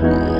Bye.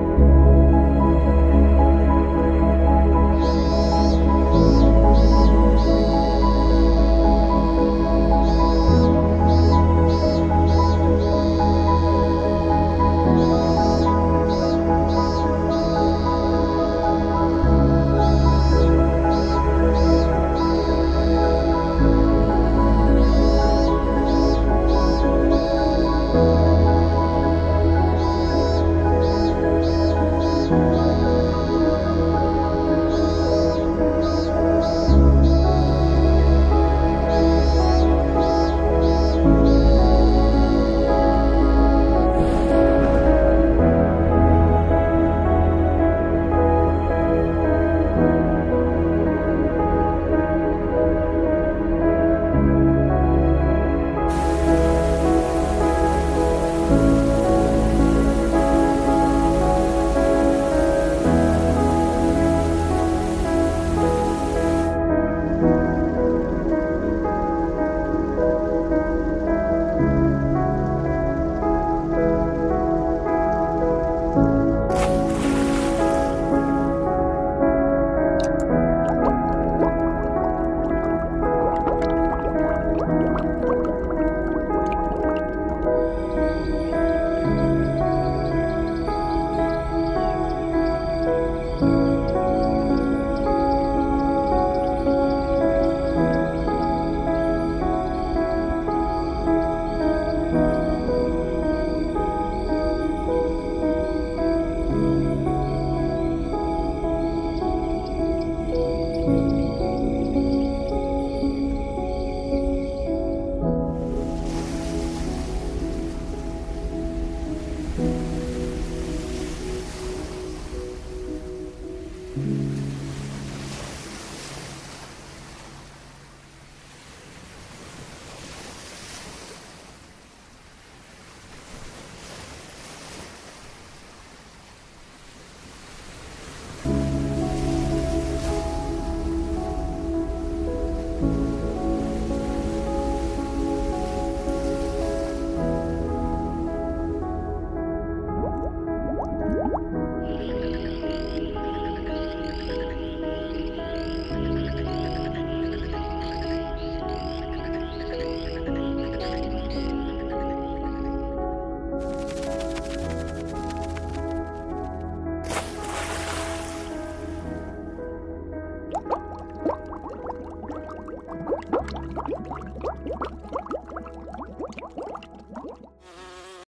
Mm-hmm.